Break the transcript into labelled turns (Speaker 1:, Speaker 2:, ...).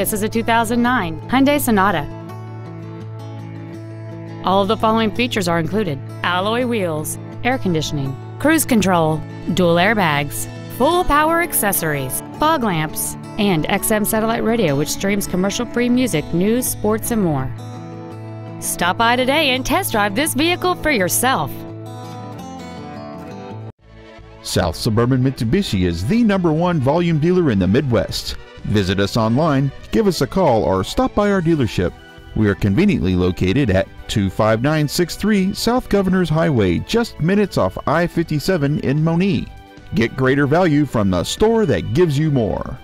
Speaker 1: This is a 2009 Hyundai Sonata. All of the following features are included. Alloy wheels, air conditioning, cruise control, dual airbags, full power accessories, fog lamps, and XM satellite radio which streams commercial-free music, news, sports, and more. Stop by today and test drive this vehicle for yourself.
Speaker 2: South Suburban Mitsubishi is the number one volume dealer in the Midwest. Visit us online, give us a call, or stop by our dealership. We are conveniently located at 25963 South Governors Highway, just minutes off I 57 in Monee. Get greater value from the store that gives you more.